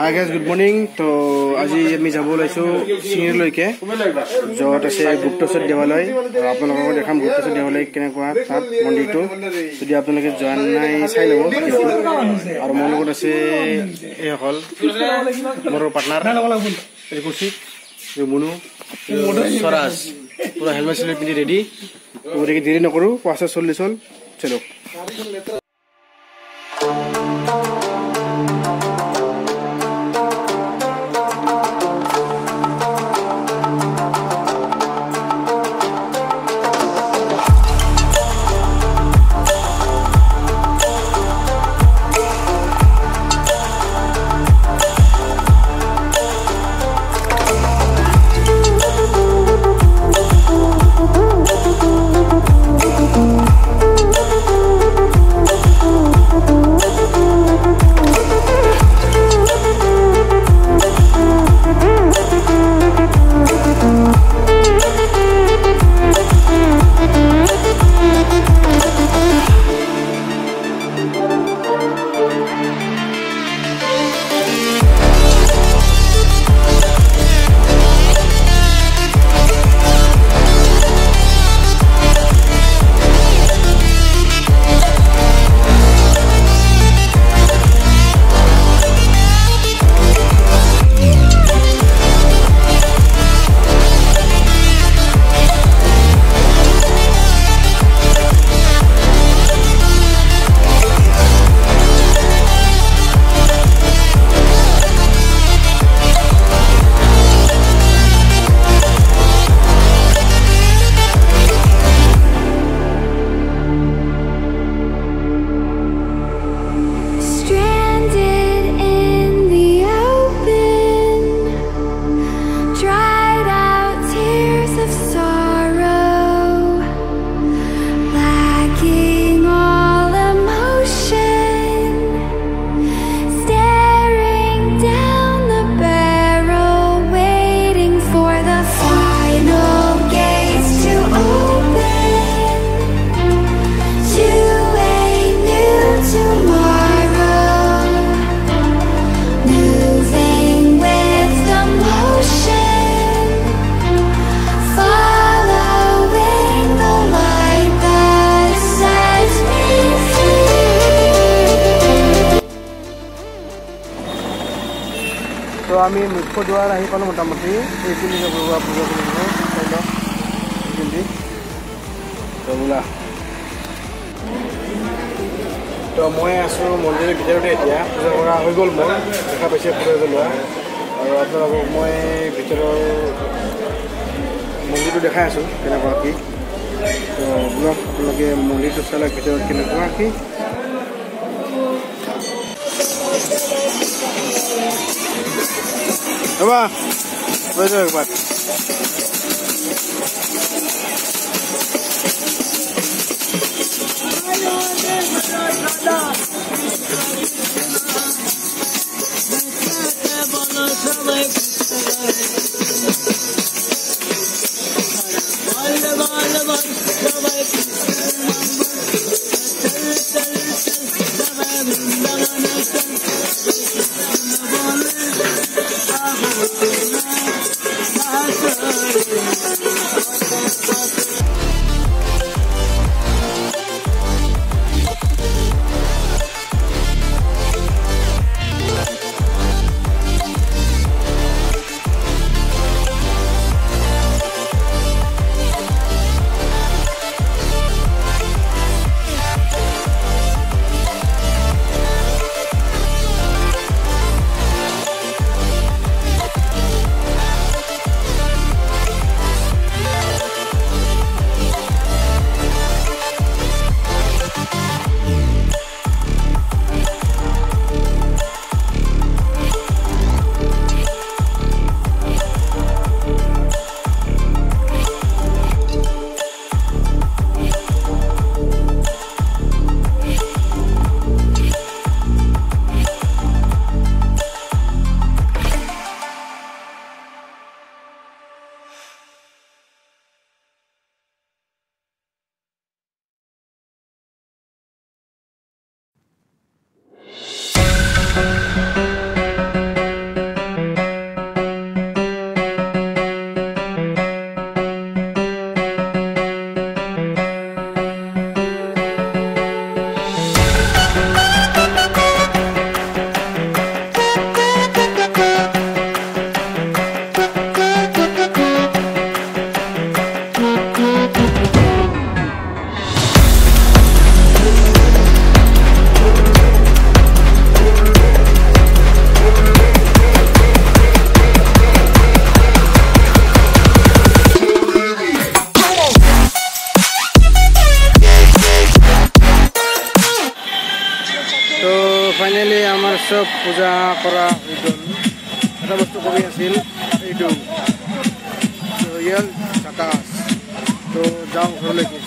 Hi guys good morning তো আজি আমি যাব ওলাইছোঁ চিঙিৰলৈকে য'ত আছে গুপ্তেশ্বৰ দেৱালয়। আপোনালোকক দেখাম গুপ্তেশ্বৰ দেৱালয় কেনেকুৱা তাত মন্দিৰটো। যদি আপোনালোকে যোৱা নাই চাই ল'ব আৰু মোৰ লগত আছে এইসকল মোৰ পাৰ্টনাৰ এই কৌশিক এই মুনু স্বৰাজ। পূৰা হেলমেট চেলমেট পিন্ধি ৰেডি গতিকে দেৰি নকৰোঁ পাঁচটা চল্লিছ হ'ল চলক। আমি মুখ্য দুৱাৰ আহি পালোঁ মোটামুটি। এইখিনি পূজা কৰিব চাই লওক এইখিনি তো মই আছোঁ মন্দিৰৰ ভিতৰতে এতিয়া। পূজা কৰা হৈ গ'ল মোৰ। দেখা পাইছে পূজা লোৱা আৰু আপোনালোকক মই ভিতৰৰ মন্দিৰটো দেখাই আছোঁ কেনেকুৱা কি। তো আপোনালোকে মন্দিৰটো চালে ভিতৰত কেনেকুৱা কি। Come on. Let's do bud. যাওক একবাৰ চব পূজা কৰা হৈ গ'ল এটা বস্তু কমি আছিল এইটো ৰয়েল চাকাছ তো যাওঁ ঘৰলৈকে